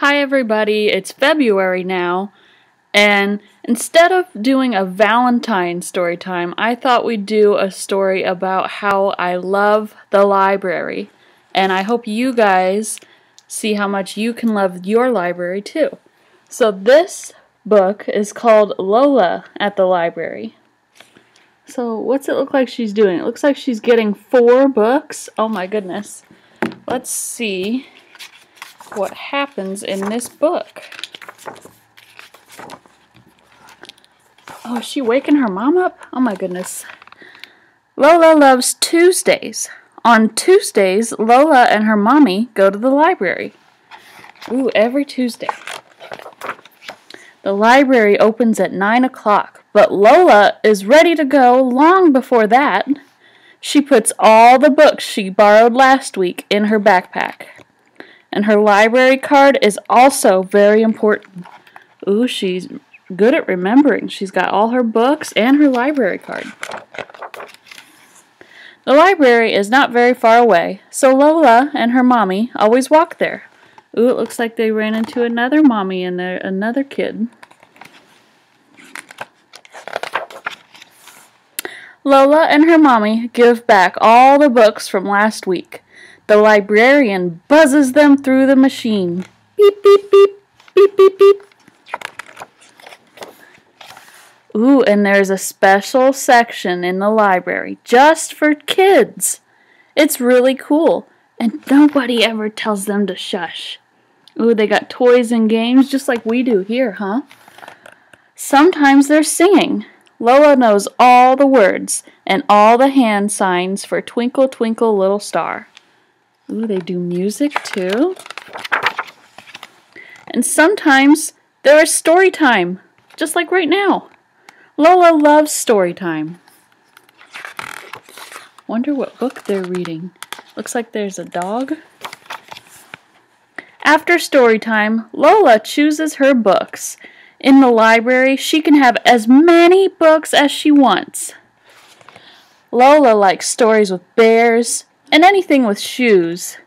Hi everybody, it's February now, and instead of doing a Valentine story time, I thought we'd do a story about how I love the library. And I hope you guys see how much you can love your library too. So this book is called Lola at the Library. So what's it look like she's doing? It looks like she's getting four books. Oh my goodness. Let's see what happens in this book. Oh, is she waking her mom up? Oh my goodness. Lola loves Tuesdays. On Tuesdays, Lola and her mommy go to the library. Ooh, every Tuesday. The library opens at 9 o'clock, but Lola is ready to go long before that. She puts all the books she borrowed last week in her backpack. And her library card is also very important. Ooh, she's good at remembering. She's got all her books and her library card. The library is not very far away, so Lola and her mommy always walk there. Ooh, it looks like they ran into another mommy and another kid. Lola and her mommy give back all the books from last week. The librarian buzzes them through the machine. Beep, beep, beep, beep, beep, beep. Ooh, and there's a special section in the library just for kids. It's really cool, and nobody ever tells them to shush. Ooh, they got toys and games just like we do here, huh? Sometimes they're singing. Lola knows all the words and all the hand signs for Twinkle Twinkle Little Star. Ooh, they do music too. And sometimes there is story time, just like right now. Lola loves story time. Wonder what book they're reading. Looks like there's a dog. After story time, Lola chooses her books. In the library, she can have as many books as she wants. Lola likes stories with bears, and anything with shoes.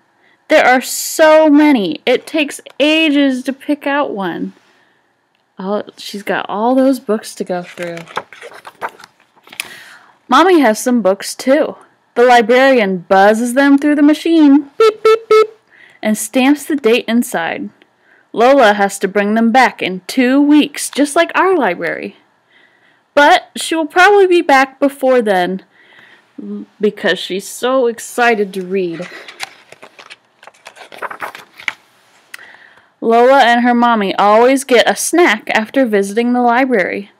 There are so many. It takes ages to pick out one. Oh, she's got all those books to go through. Mommy has some books too. The librarian buzzes them through the machine, beep, beep, beep, and stamps the date inside. Lola has to bring them back in two weeks, just like our library. But she will probably be back before then because she's so excited to read. Lola and her mommy always get a snack after visiting the library.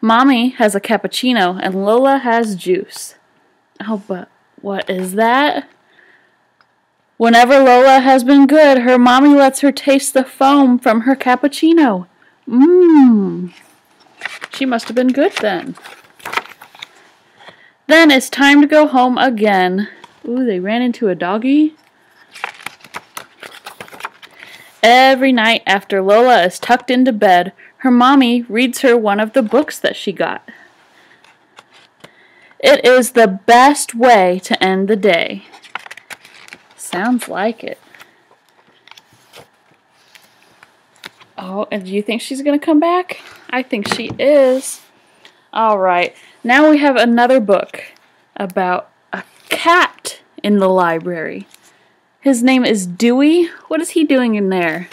Mommy has a cappuccino and Lola has juice. Oh, but what is that? Whenever Lola has been good, her mommy lets her taste the foam from her cappuccino. Mmm. She must have been good then. Then it's time to go home again. Ooh, they ran into a doggy. Every night after Lola is tucked into bed, her mommy reads her one of the books that she got. It is the best way to end the day. Sounds like it. Oh, and do you think she's going to come back? I think she is. All right. Now we have another book about a cat in the library. His name is Dewey. What is he doing in there?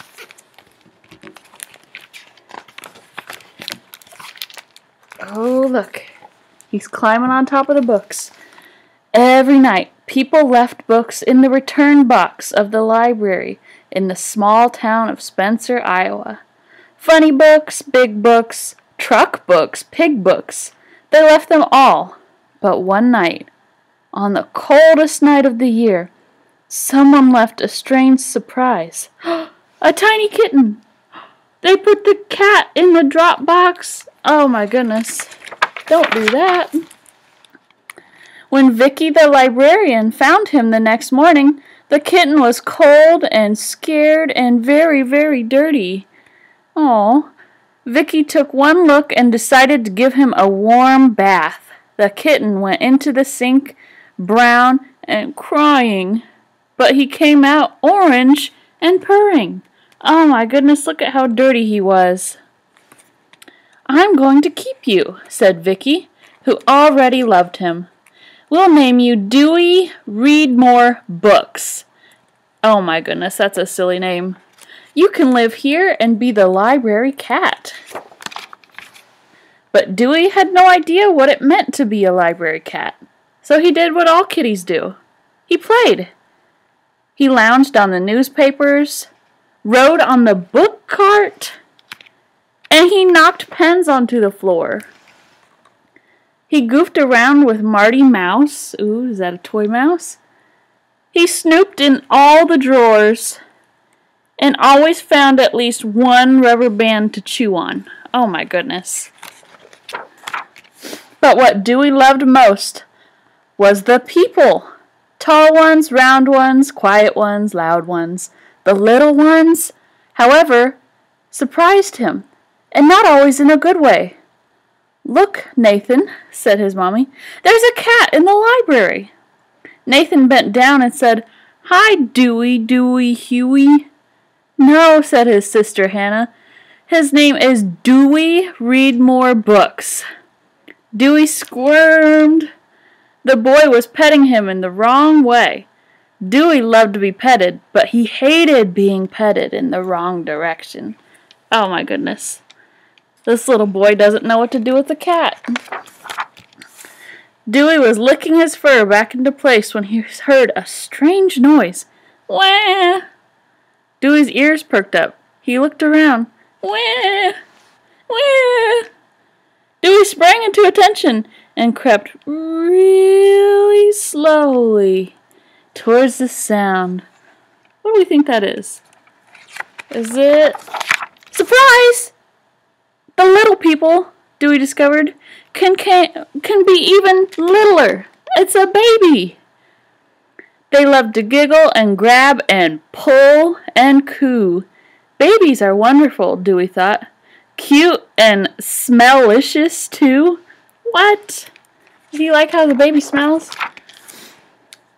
Oh, look. He's climbing on top of the books. Every night, people left books in the return box of the library in the small town of Spencer, Iowa. Funny books, big books, truck books, pig books. They left them all. But one night, on the coldest night of the year, someone left a strange surprise. a tiny kitten! They put the cat in the drop box. Oh my goodness. Don't do that. When Vicki the librarian found him the next morning, the kitten was cold and scared and very, very dirty. Oh, Vicki took one look and decided to give him a warm bath. The kitten went into the sink, brown and crying, but he came out orange and purring. Oh my goodness, look at how dirty he was. I'm going to keep you, said Vicki, who already loved him. We'll name you Dewey Readmore Books. Oh my goodness, that's a silly name. You can live here and be the library cat. But Dewey had no idea what it meant to be a library cat, so he did what all kitties do. He played. He lounged on the newspapers, rode on the book cart, and he knocked pens onto the floor. He goofed around with Marty Mouse. Ooh, is that a toy mouse? He snooped in all the drawers and always found at least one rubber band to chew on. Oh my goodness. But what Dewey loved most was the people. Tall ones, round ones, quiet ones, loud ones. The little ones, however, surprised him, and not always in a good way. Look, Nathan, said his mommy, there's a cat in the library. Nathan bent down and said, Hi, Dewey, Dewey, Huey. No, said his sister Hannah. His name is Dewey Readmore Books. Dewey squirmed. The boy was petting him in the wrong way. Dewey loved to be petted, but he hated being petted in the wrong direction. Oh my goodness. This little boy doesn't know what to do with a cat. Dewey was licking his fur back into place when he heard a strange noise. Wah! Dewey's ears perked up. He looked around. Wah! Wah! Dewey sprang into attention and crept really slowly towards the sound. What do we think that is? Is it... Surprise! The little people, Dewey discovered, can, can, can be even littler. It's a baby. They love to giggle and grab and pull and coo. Babies are wonderful, Dewey thought. Cute and smellicious, too. What? Do you like how the baby smells?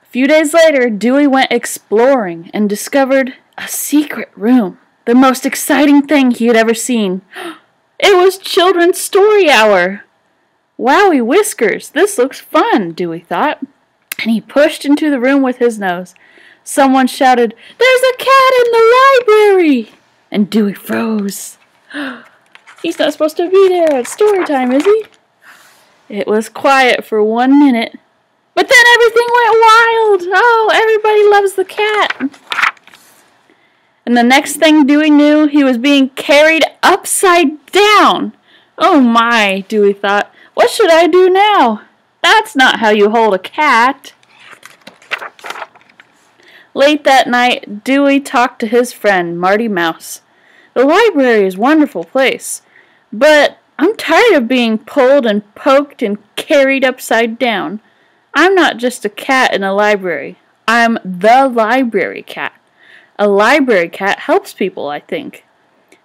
A few days later, Dewey went exploring and discovered a secret room. The most exciting thing he had ever seen. It was Children's Story Hour. Wowie whiskers, this looks fun, Dewey thought and he pushed into the room with his nose. Someone shouted, There's a cat in the library! And Dewey froze. He's not supposed to be there at story time, is he? It was quiet for one minute, but then everything went wild. Oh, everybody loves the cat. And the next thing Dewey knew, he was being carried upside down. Oh my, Dewey thought. What should I do now? That's not how you hold a cat. Late that night, Dewey talked to his friend, Marty Mouse. The library is a wonderful place, but I'm tired of being pulled and poked and carried upside down. I'm not just a cat in a library. I'm the library cat. A library cat helps people, I think.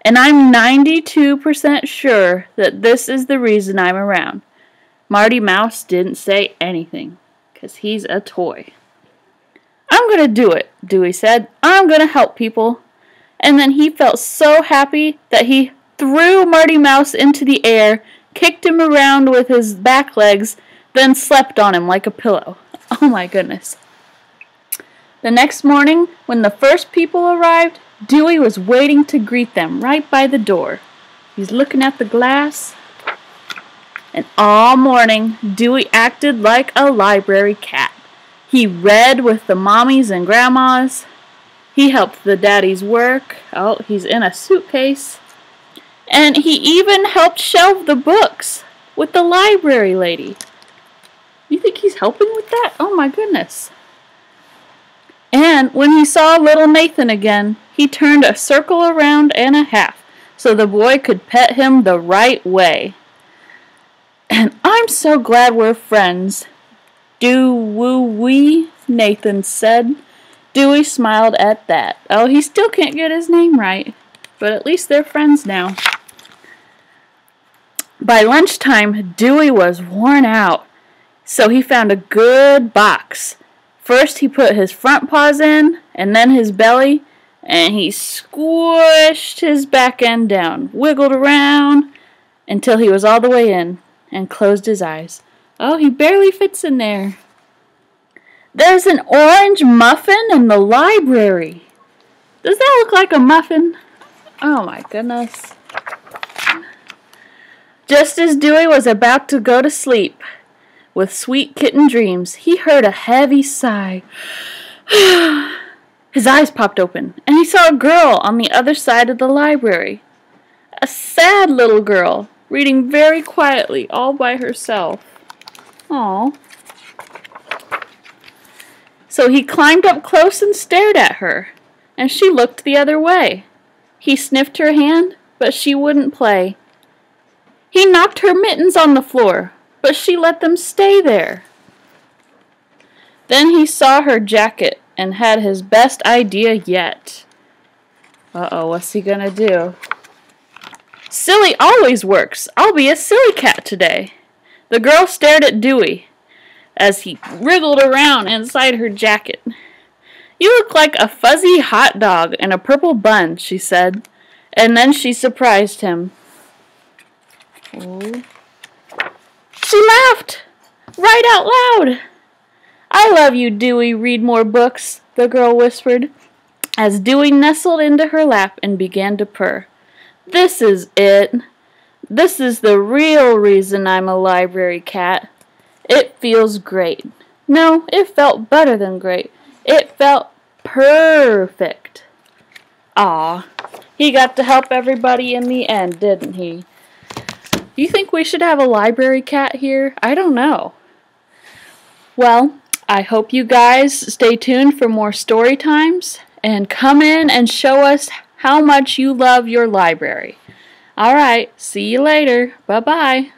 And I'm 92% sure that this is the reason I'm around. Marty Mouse didn't say anything, 'cause he's a toy. I'm going to do it, Dewey said. I'm going to help people. And then he felt so happy that he threw Marty Mouse into the air, kicked him around with his back legs, then slept on him like a pillow. Oh my goodness. The next morning, when the first people arrived, Dewey was waiting to greet them right by the door. He's looking at the glass, and all morning Dewey acted like a library cat. He read with the mommies and grandmas. He helped the daddies work. Oh, he's in a suitcase. And he even helped shelve the books with the library lady. You think he's helping with that? Oh my goodness. And when he saw little Nathan again, he turned a circle around and a half so the boy could pet him the right way. And I'm so glad we're friends. Do woo wee, Nathan said. Dewey smiled at that. Oh, he still can't get his name right, but at least they're friends now. By lunchtime, Dewey was worn out, so he found a good box. First, he put his front paws in, and then his belly, and he squished his back end down, wiggled around until he was all the way in, and closed his eyes. Oh, he barely fits in there. There's an orange muffin in the library. Does that look like a muffin? Oh my goodness. Just as Dewey was about to go to sleep with sweet kitten dreams, he heard a heavy sigh. His eyes popped open, and he saw a girl on the other side of the library. A sad little girl, reading very quietly all by herself. Aww. So he climbed up close and stared at her, and she looked the other way. He sniffed her hand, but she wouldn't play. He knocked her mittens on the floor, but she let them stay there. Then he saw her jacket and had his best idea yet. Uh-oh, what's he gonna do? Silly always works. I'll be a silly cat today. The girl stared at Dewey as he wriggled around inside her jacket. You look like a fuzzy hot dog in a purple bun, she said. And then she surprised him. She laughed right out loud. I love you, Dewey. Read more books, the girl whispered, as Dewey nestled into her lap and began to purr. This is it. This is the real reason I'm a library cat. It feels great. No, it felt better than great. It felt perfect. Ah, he got to help everybody in the end, didn't he? You think we should have a library cat here? I don't know. Well, I hope you guys stay tuned for more story times and come in and show us how much you love your library. All right, see you later. Bye bye.